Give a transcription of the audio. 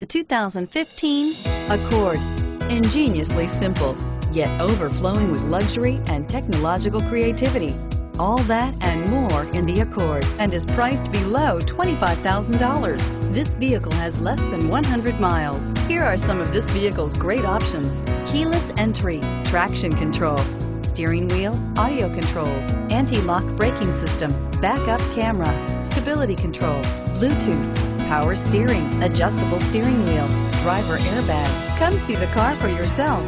The 2015 Accord. Ingeniously simple, yet overflowing with luxury and technological creativity. All that and more in the Accord and is priced below $25,000. This vehicle has less than 100 miles. Here are some of this vehicle's great options. Keyless entry, traction control, steering wheel, audio controls, anti-lock braking system, backup camera, stability control, Bluetooth, power steering, adjustable steering wheel, driver airbag. Come see the car for yourself.